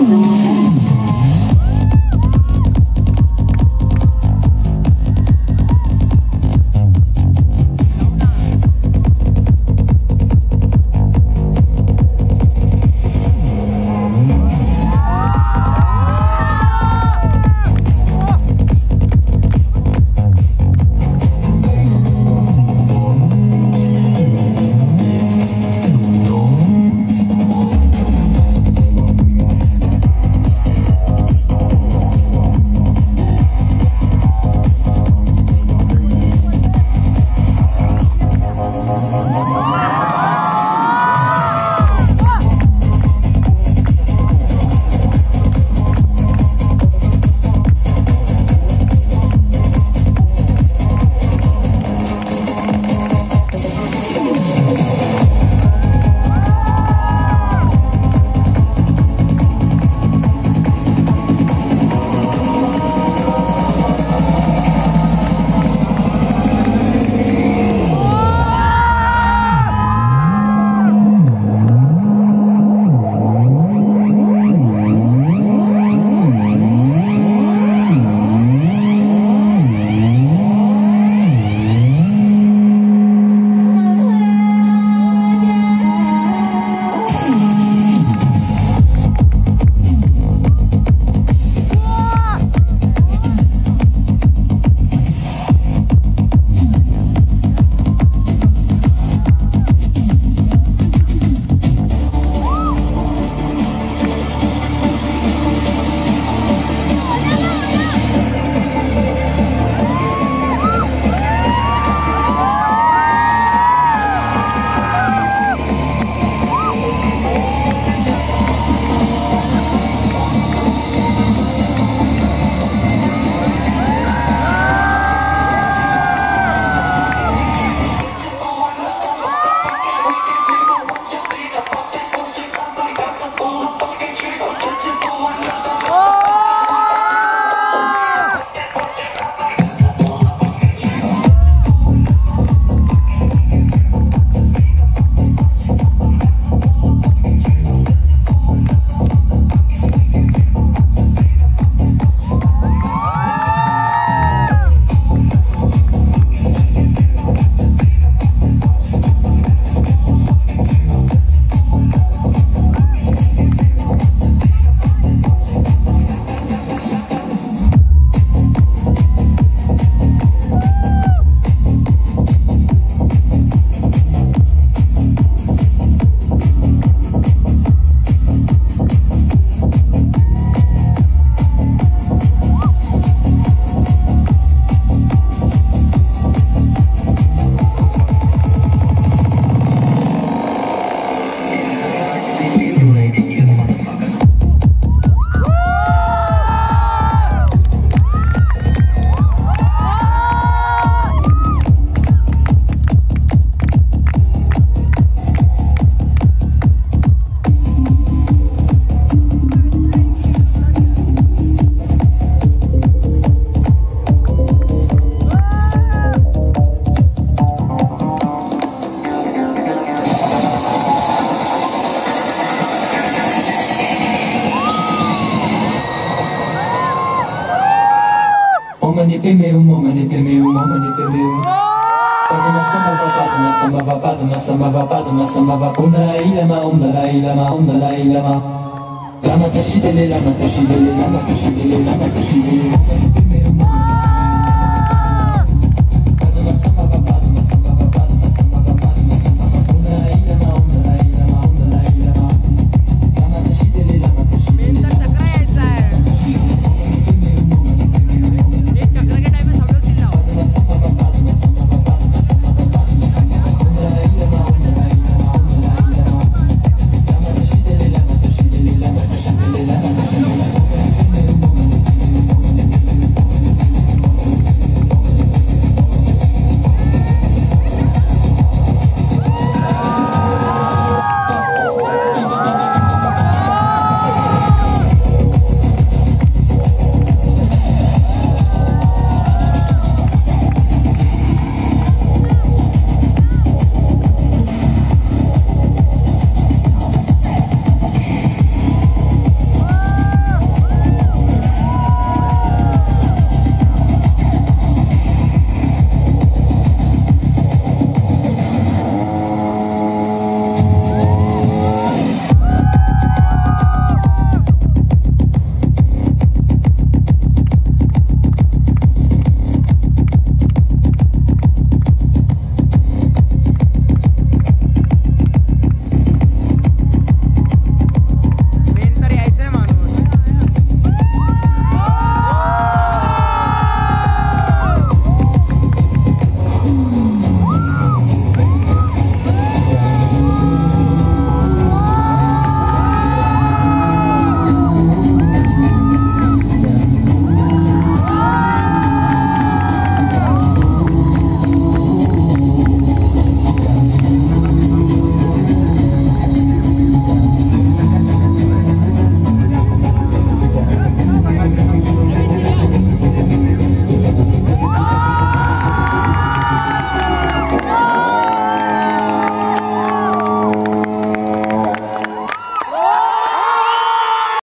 mani pe meu, mă mani pe meu, mă mani pe meu. Padma samba va padma samba va padma samba va padma samba va om da la ilama om da la ilama om da la ilama. Lama tashidele lama tashidele lama tashidele lama tashidele mă mani